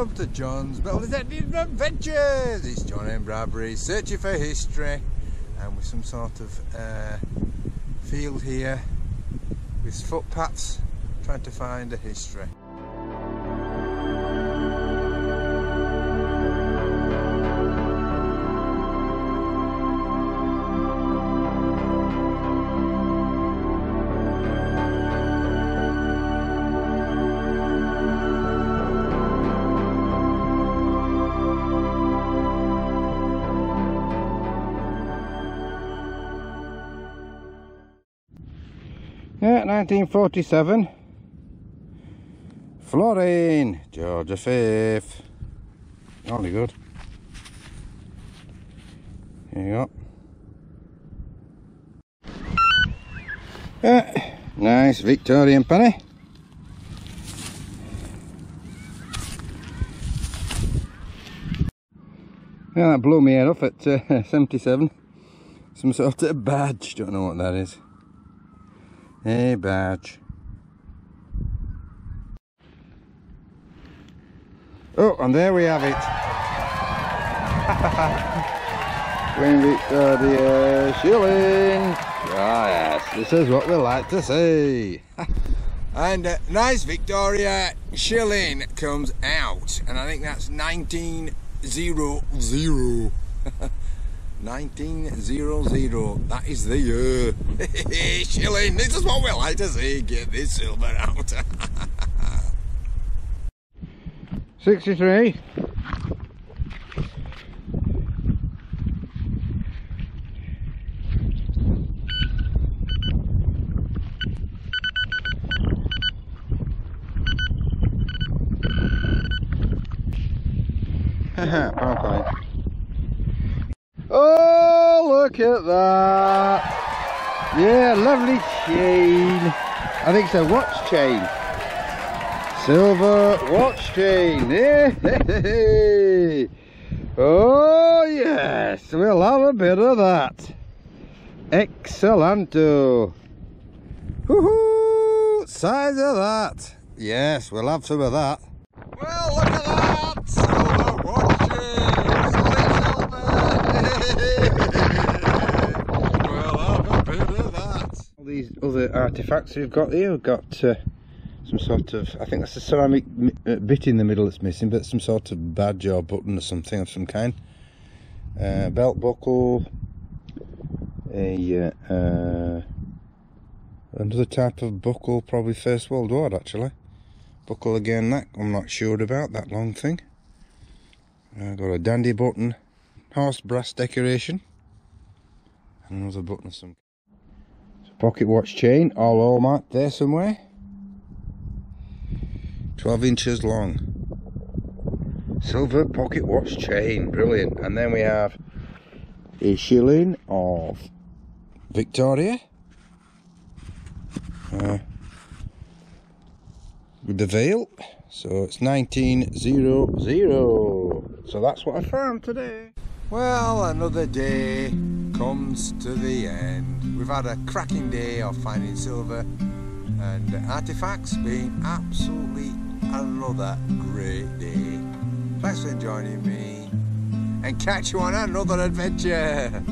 welcome to John's Metal Detective Adventures. It's John M. Bradbury searching for history and with some sort of uh, field here with footpaths trying to find a history. Yeah, 1947. Florin, George V. Only good. Here you go. Yeah, nice Victorian penny. Yeah, that blew me head off at uh, 77. Some sort of badge, don't know what that is. A badge. Oh, and there we have it. Queen Victoria shilling. Ah, yes, this is what we like to see. and uh, nice Victoria shilling comes out, and I think that's 1900. 1900. That is the year. Uh, shilling. This is what we like to see. Get this silver out. 63. Haha, Oh, look at that. Yeah, lovely chain. I think it's a watch chain. Silver watch chain. Yeah. Oh, yes. We'll have a bit of that. Excellento. Woohoo! Size of that. Yes, we'll have some of that. Well, look at that. Silver watch chain. We'll have a bit of that. All these other artifacts we've got here, we've got uh, some sort of, I think that's a ceramic uh, bit in the middle that's missing, but some sort of badge or button or something of some kind. Uh, belt buckle, a uh, uh, another type of buckle, probably First World War actually. Buckle again, that I'm not sure about that long thing. I've got a dandy button, horse brass decoration, and another button of some. Pocket watch chain, all hallmarked there somewhere. 12 inches long. Silver pocket watch chain, brilliant. And then we have a shilling of Victoria. Uh, with the veil. So it's 1900. So that's what I found today. Well, another day comes to the end. We've had a cracking day of finding silver and artifacts being absolutely another great day. Thanks for joining me and catch you on another adventure.